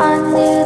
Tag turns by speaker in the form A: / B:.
A: I knew